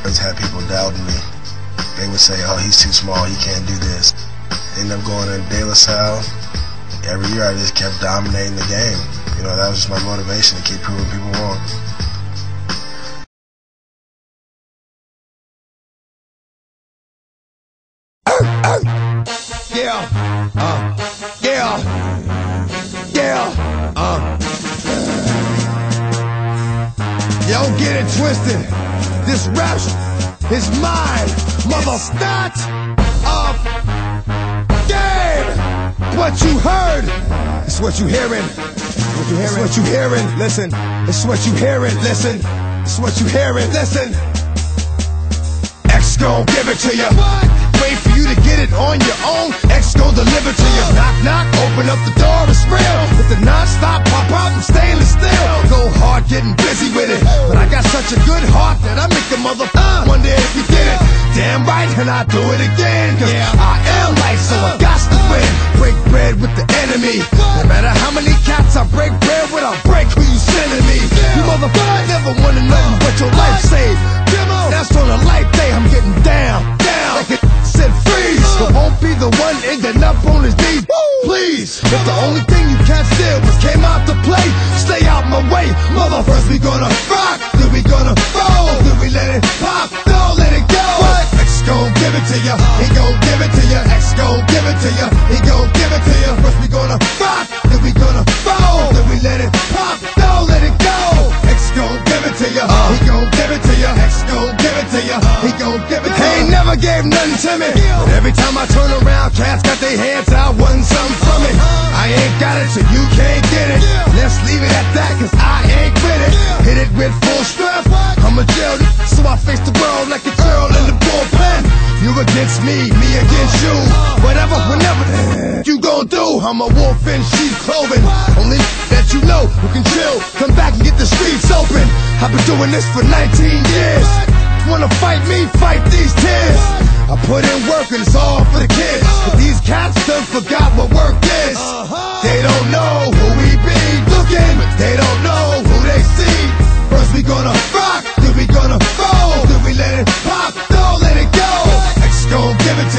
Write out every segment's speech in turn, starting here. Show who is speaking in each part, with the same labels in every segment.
Speaker 1: always had people doubting me. They would say, oh, he's too small, he can't do this. Ended up going to De La Salle. Every year I just kept dominating the game. You know, that was just my motivation to keep proving people wrong.
Speaker 2: Yeah. Uh. Yeah. Yeah. Uh. Yo, get it twisted. This rap is mine. Mother not of game. What you heard is what you hearing. What you hearing? It's what you hearing. Listen. It's what you hearing. Listen. It's what you hearing. Listen. X gon' give it to you. Wait for you to get it on your own. X gon' deliver to you. Knock, knock, open up the such a good heart that I make the mother wonder if you did it. Damn right, and I do it again. Cause yeah. I am life, so I got to win. Break bread with the enemy. No matter how many cats I break bread with, I'll break who you sending me. You motherfucker never wanted nothing but your life saved. That's on a life day, I'm getting down, down. Like it said freeze, but won't be the one ending up on his knees. Please, if the only thing you can't steal was came out to play, stay out my way. Mother, first we gonna rock, to ya, he gon' give it to ya. X gon' give it to ya, he gon' give it to ya. First we gonna rock, then we gonna roll, then we let it pop, don't let it go. X gon' give it to ya, he gon' give it to ya. X gon' give it to ya, he gon' give it to ya. He ain't never gave nothing to me, but every time I turn around, cats got their hands out, wanting something from it. I ain't got it, so you can't get it. Let's leave it at that, cause I ain't with it. Hit it with full strength. I'm a jail, so I face the world like a girl in the bullpen. You against me, me against you. Whatever, whenever you gon' do, I'm a wolf in sheep clothing. Only that you know who can chill. Come back and get the streets open. I've been doing this for 19 years. Wanna fight me? Fight these tears. I put in work and it's all for the kids. But these cats done forgot what work is.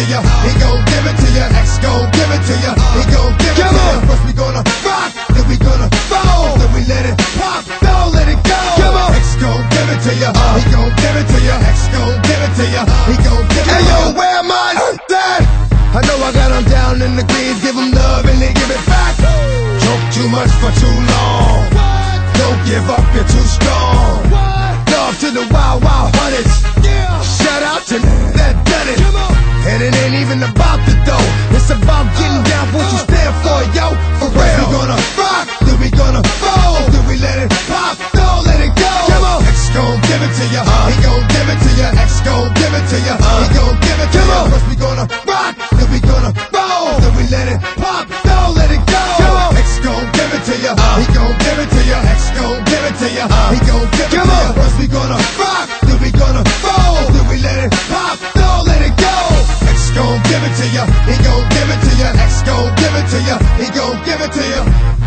Speaker 2: To ya, he gon' give it to ya. X gon' give it to ya, he gon' give it to ya. First we gonna rock, then we gonna roll, then we let it pop, don't let it go. X gon' give it to ya, he gon' give it to ya. X gon' give it to ya, he gon' give it to ya. Hey yo, where am I? Dad? I know I got 'em down in the greens, give 'em love and they give it back. Choke too much for too long. Don't give up, you're too strong. Love to the wild, wild hunters. Even the dough. Give it to ya,